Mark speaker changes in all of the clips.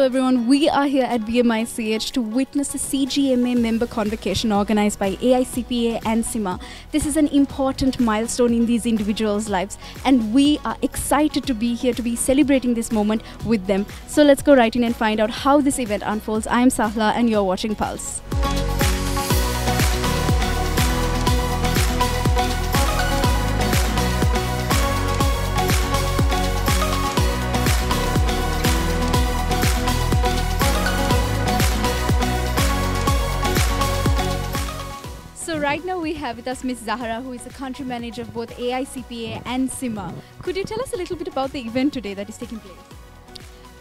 Speaker 1: everyone. We are here at BMICH to witness the CGMA member convocation organized by AICPA and CIMA. This is an important milestone in these individuals' lives, and we are excited to be here to be celebrating this moment with them. So let's go right in and find out how this event unfolds. I am Sahla, and you're watching Pulse. Right now we have with us Ms. Zahara, who is the country manager of both AICPA and CIMA. Could you tell us a little bit about the event today that is taking place?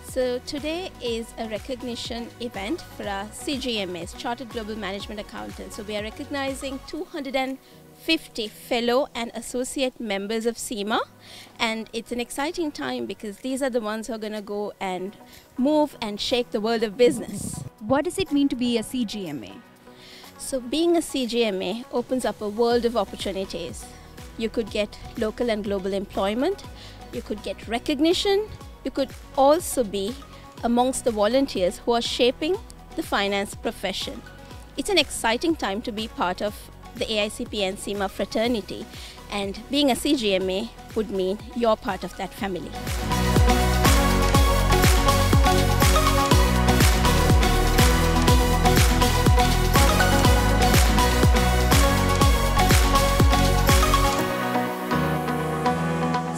Speaker 2: So today is a recognition event for our CGMAs, Chartered Global Management Accountants. So we are recognizing 250 fellow and associate members of CIMA, and it's an exciting time because these are the ones who are going to go and move and shake the world of business.
Speaker 1: What does it mean to be a CGMA?
Speaker 2: So being a CGMA opens up a world of opportunities. You could get local and global employment, you could get recognition, you could also be amongst the volunteers who are shaping the finance profession. It's an exciting time to be part of the AICP and CIMA fraternity, and being a CGMA would mean you're part of that family.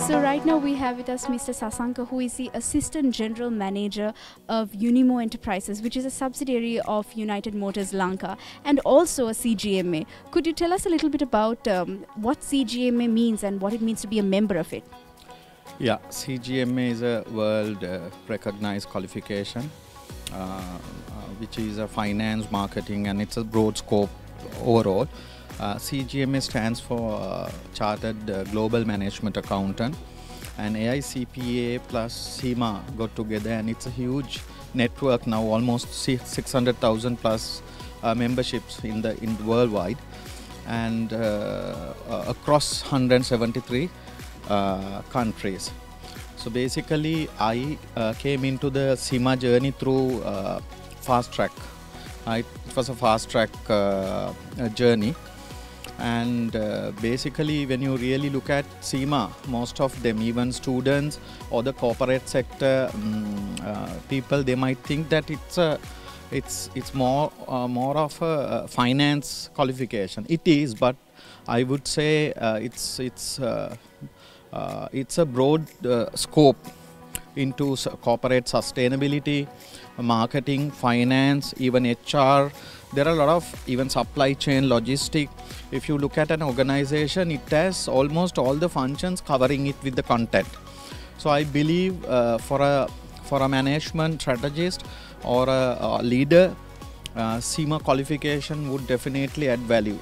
Speaker 1: So right now we have with us Mr. Sasanka, who is the Assistant General Manager of Unimo Enterprises, which is a subsidiary of United Motors Lanka, and also a CGMA. Could you tell us a little bit about um, what CGMA means and what it means to be a member of it?
Speaker 3: Yeah, CGMA is a world uh, recognized qualification, uh, uh, which is a finance, marketing, and it's a broad scope overall. Uh, CGMA stands for uh, Chartered uh, Global Management Accountant, and AICPA plus CIMA got together, and it's a huge network now, almost 600,000 plus uh, memberships in the in worldwide, and uh, uh, across 173 uh, countries. So basically, I came into the CIMA journey through fast track. I, it was a fast track journey, and uh, basically, when you really look at CIMA, most of them, even students or the corporate sector um, uh, people, they might think that it's a it's it's more uh, more of a uh, finance qualification. It is, but I would say uh, it's it's uh, it's a broad scope into corporate sustainability, marketing, finance, even HR. There are a lot of even supply chain, logistic. If you look at an organization, it has almost all the functions covering it with the content. So I believe uh, for a for a management strategist or a, a leader, uh, CIMA qualification would definitely add value.